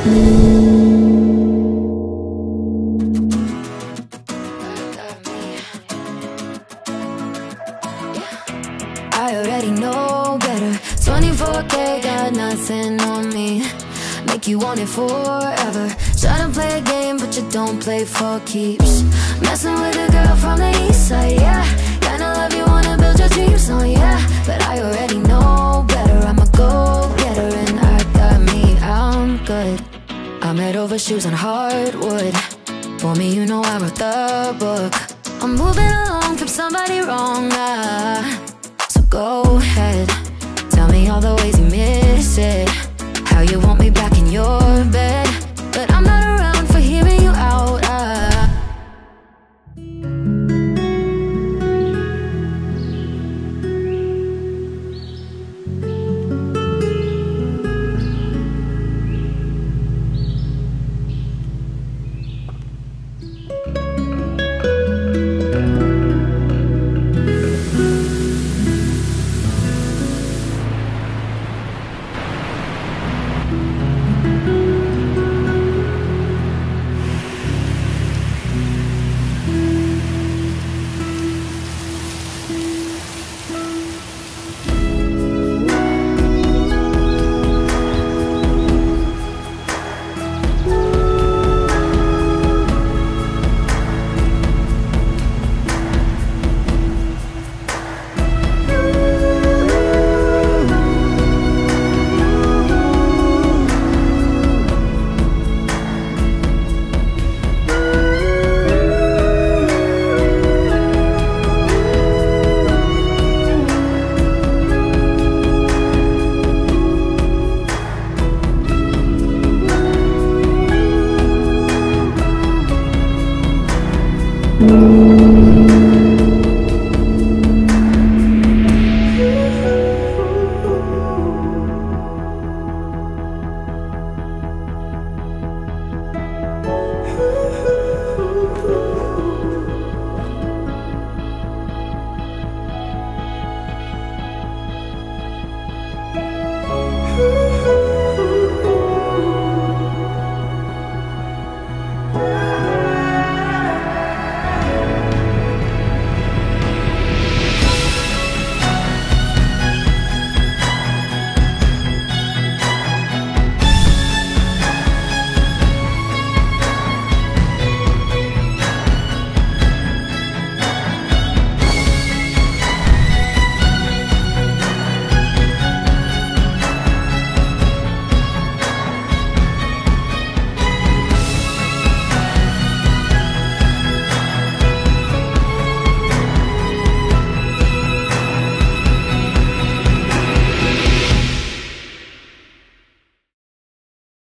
I already know better. 24K got nothing on me. Make you want it forever. Try to play a game but you don't play for keeps. Messing with a girl from the east side, yeah. Kinda love you wanna build your dreams on, yeah. But I already know I'm over shoes on hardwood. For me you know I wrote the book. I'm moving along from somebody wrong, ah